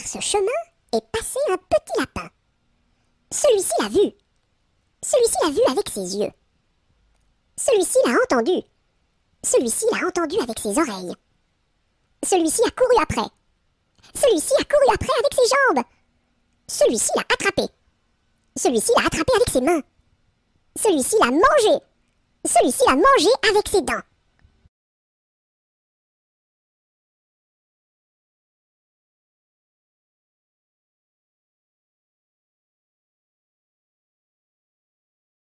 par ce chemin est passé un petit lapin. Celui-ci l'a vu. Celui-ci l'a vu avec ses yeux. Celui-ci l'a entendu. Celui-ci l'a entendu avec ses oreilles. Celui-ci a couru après. Celui-ci a couru après avec ses jambes. Celui-ci l'a attrapé. Celui-ci l'a attrapé avec ses mains. Celui-ci l'a mangé. Celui-ci l'a mangé avec ses dents.